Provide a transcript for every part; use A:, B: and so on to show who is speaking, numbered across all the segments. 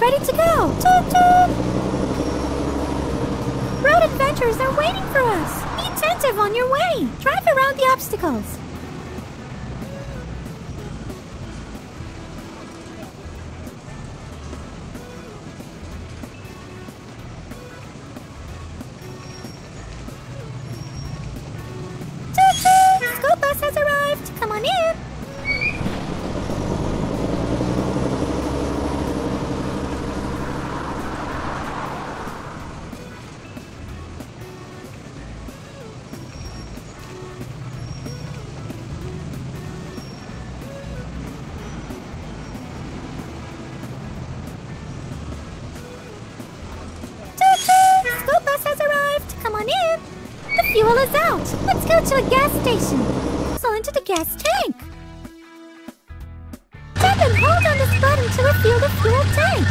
A: Ready to go! Toot toot! Road adventurers are waiting for us! Be attentive on your way! Drive around the obstacles! Toot toot! School bus has arrived! Come on in! Out! Let's go to a gas station! So into the gas tank! Hold on this button to the fuel tank!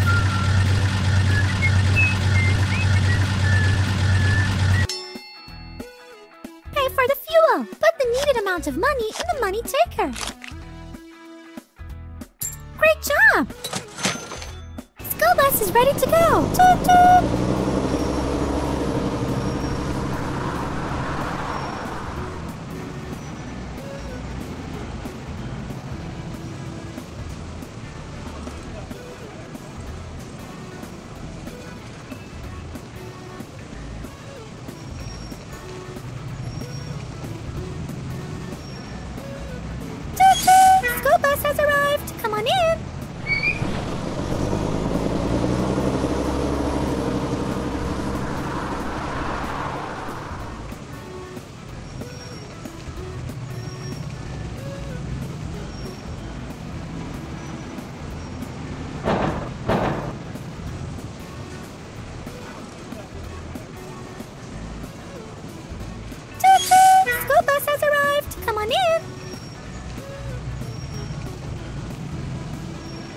A: Pay for the fuel! Put the needed amount of money in the money taker! Great job! School bus is ready to go! Toot! Toot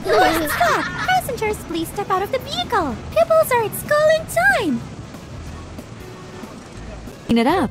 A: stop! Passengers, please step out of the vehicle! Pupils are at school in time!
B: Clean it up.